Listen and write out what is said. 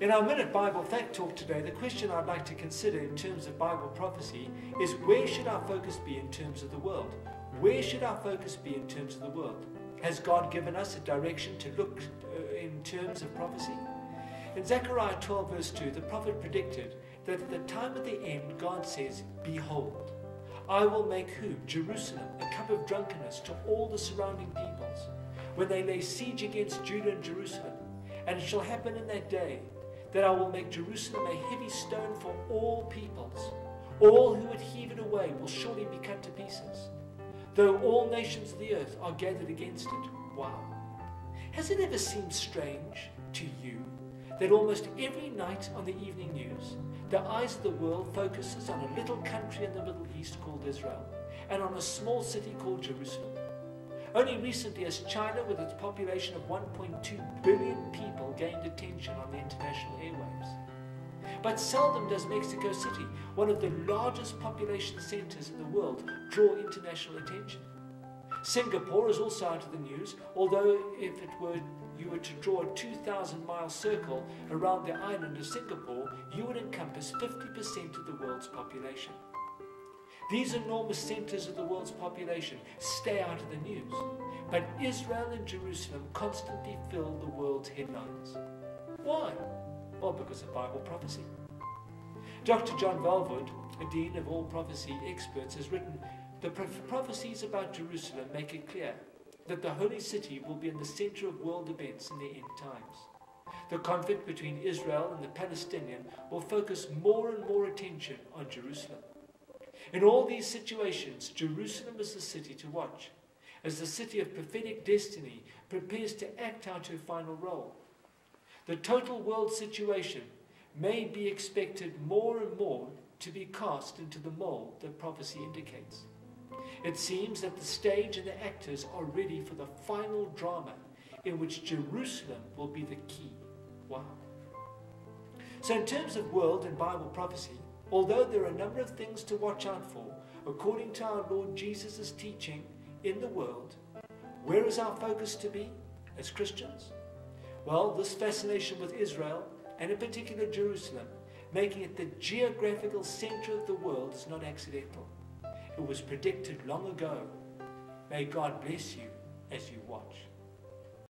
In our Minute Bible Fact Talk today, the question I'd like to consider in terms of Bible prophecy is where should our focus be in terms of the world? Where should our focus be in terms of the world? Has God given us a direction to look uh, in terms of prophecy? In Zechariah 12, verse 2, the prophet predicted that at the time of the end, God says, Behold, I will make who? Jerusalem, a cup of drunkenness to all the surrounding peoples, when they lay siege against Judah and Jerusalem. And it shall happen in that day that I will make Jerusalem a heavy stone for all peoples. All who would heave it away will surely be cut to pieces, though all nations of the earth are gathered against it. Wow. Has it ever seemed strange to you that almost every night on the evening news, the eyes of the world focuses on a little country in the Middle East called Israel and on a small city called Jerusalem? Only recently has China, with its population of 1.2 billion gained attention on the international airwaves. But seldom does Mexico City, one of the largest population centers in the world, draw international attention. Singapore is also out of the news, although if it were you were to draw a 2,000 mile circle around the island of Singapore, you would encompass 50% of the world's population. These enormous centers of the world's population stay out of the news, but Israel and Jerusalem constantly fill the world's headlines. Why? Well, because of Bible prophecy. Dr. John Walvoord, a dean of all prophecy experts, has written The prophecies about Jerusalem make it clear that the holy city will be in the center of world events in the end times. The conflict between Israel and the Palestinian will focus more and more attention on Jerusalem. In all these situations, Jerusalem is the city to watch, as the city of prophetic destiny prepares to act out her final role. The total world situation may be expected more and more to be cast into the mold that prophecy indicates. It seems that the stage and the actors are ready for the final drama in which Jerusalem will be the key. Wow. So, in terms of world and Bible prophecy, Although there are a number of things to watch out for, according to our Lord Jesus' teaching in the world, where is our focus to be as Christians? Well, this fascination with Israel, and in particular Jerusalem, making it the geographical center of the world, is not accidental. It was predicted long ago. May God bless you as you watch.